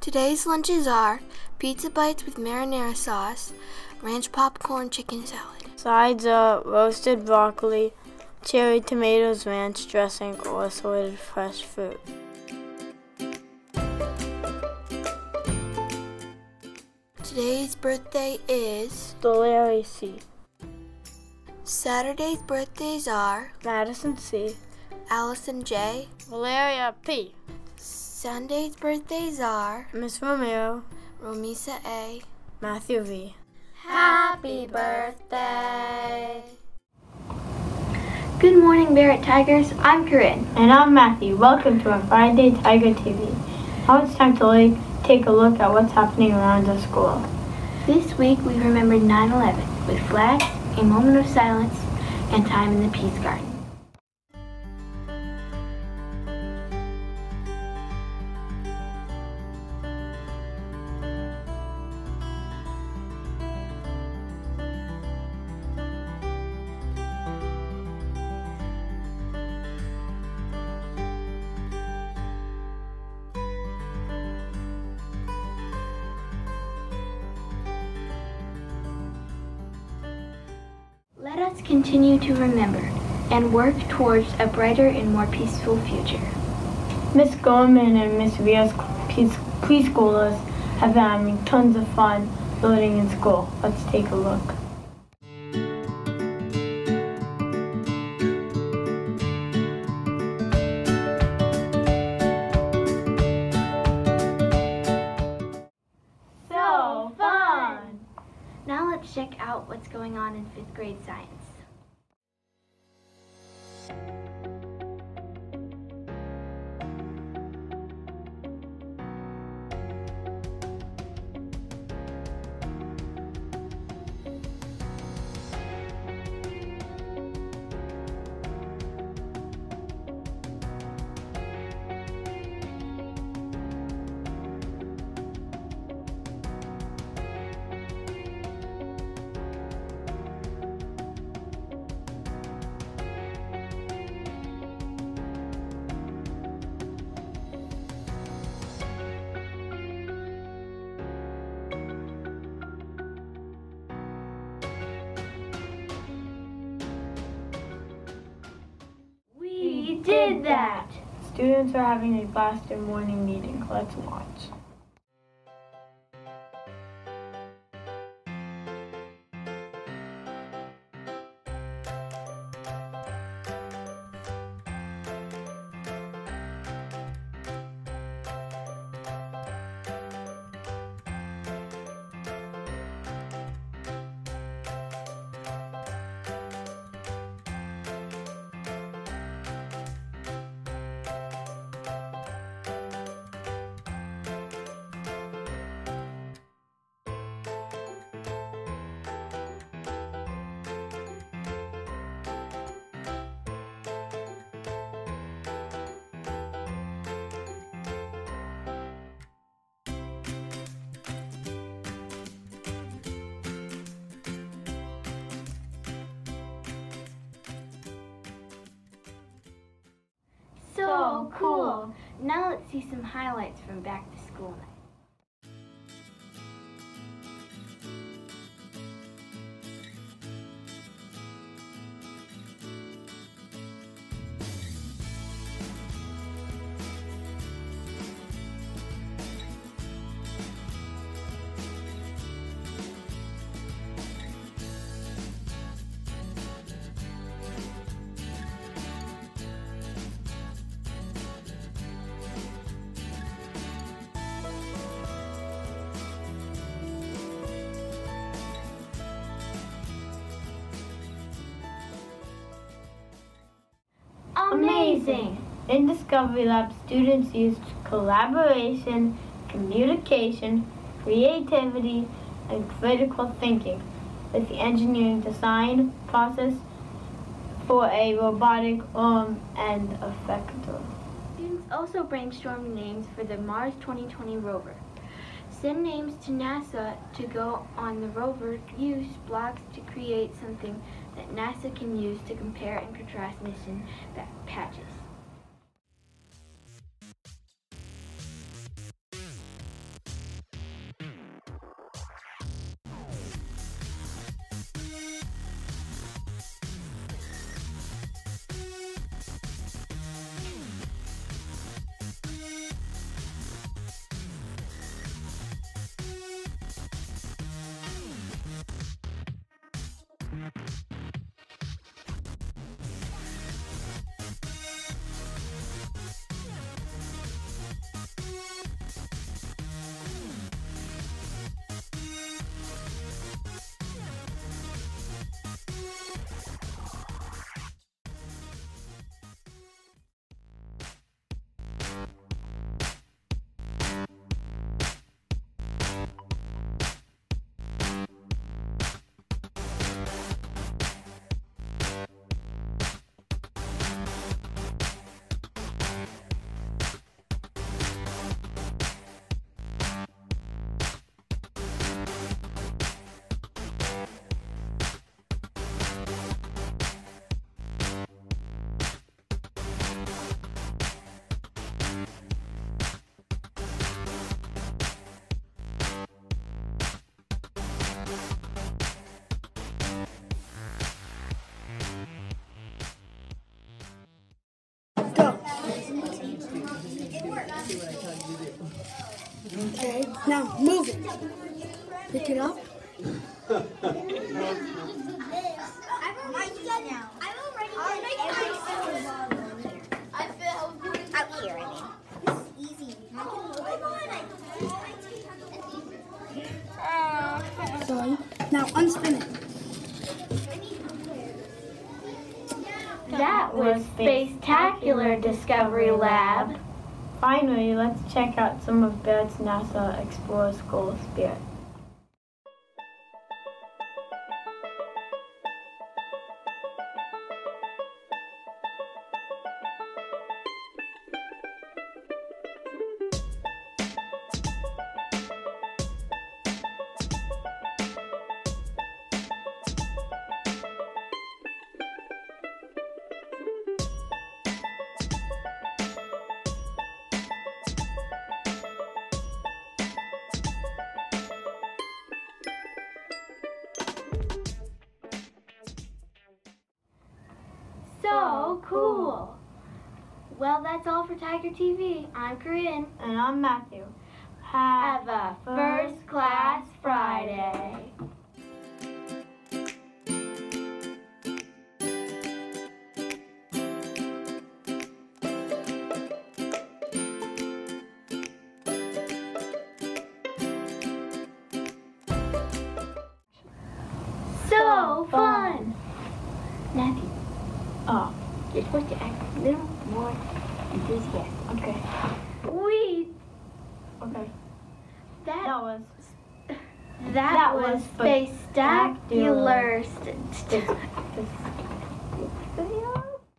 Today's lunches are pizza bites with marinara sauce, ranch popcorn chicken salad. Sides are roasted broccoli, cherry tomatoes ranch dressing, or assorted fresh fruit. Today's birthday is Larry C. Saturday's birthdays are Madison C. Allison J. Valeria P. Sunday's birthdays are Miss Romeo, Romisa A, Matthew V. Happy birthday! Good morning, Barrett Tigers. I'm Corinne. And I'm Matthew. Welcome to our Friday Tiger TV. Now it's time to like, take a look at what's happening around the school. This week we remembered 9 11 with flags, a moment of silence, and time in the Peace Garden. Let us continue to remember and work towards a brighter and more peaceful future. Miss Gorman and Miss Rios preschoolers have been having tons of fun learning in school. Let's take a look. Check out what's going on in fifth grade science. That! Students are having a blast in morning meeting. Let's watch. Oh, cool! Now let's see some highlights from back to school thing. In Discovery Lab, students used collaboration, communication, creativity, and critical thinking with the engineering design process for a robotic arm end effector. Students also brainstormed names for the Mars 2020 rover. Send names to NASA to go on the rover. Use blocks to create something that NASA can use to compare and contrast mission patches. Now move it. Pick it up. Sorry. Now unspin it. That was Spectacular Discovery Lab. Finally, let's check out some of Barrett's NASA Explorer School spirit. So cool. Well, that's all for Tiger TV. I'm Corinne. And I'm Matthew. Have a first class Friday. You're supposed to act a little more enthusiastic. okay. We Okay. that That was that, that was spectacular. video.